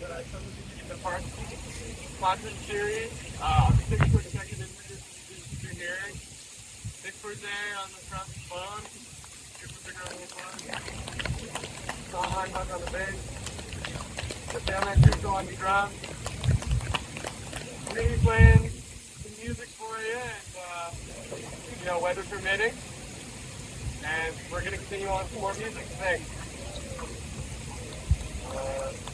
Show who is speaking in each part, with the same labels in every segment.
Speaker 1: that I substituted in the park content series. Uh, I'm six foot second to hearing. Six foot there on the front foot bigger on the phone. Saw high much on the bass. The down that two on the drums. We're gonna be playing some music for you and uh, you know, weather permitting. And we're gonna continue on some more music. Thanks. Uh,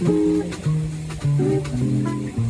Speaker 1: in a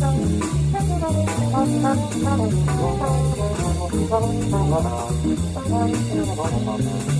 Speaker 2: Thank you.